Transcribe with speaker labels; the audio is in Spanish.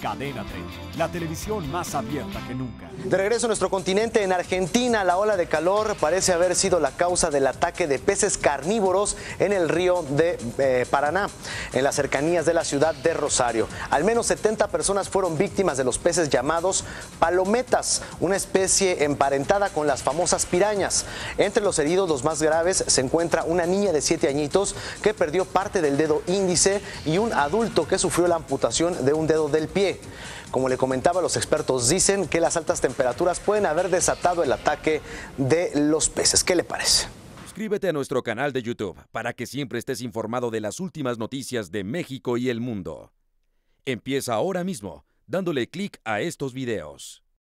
Speaker 1: Cadena 30, la televisión más abierta que nunca.
Speaker 2: De regreso a nuestro continente, en Argentina, la ola de calor parece haber sido la causa del ataque de peces carnívoros en el río de eh, Paraná, en las cercanías de la ciudad de Rosario. Al menos 70 personas fueron víctimas de los peces llamados palometas, una especie emparentada con las famosas pirañas. Entre los heridos, los más graves, se encuentra una niña de 7 añitos que perdió parte del dedo índice y un adulto que sufrió la amputación de un dedo del pie. Como le comentaba, los expertos dicen que las altas temperaturas pueden haber desatado el ataque de los peces. ¿Qué le parece?
Speaker 3: Suscríbete a nuestro canal de YouTube para que siempre estés informado de las últimas noticias de México y el mundo. Empieza ahora mismo dándole clic a estos videos.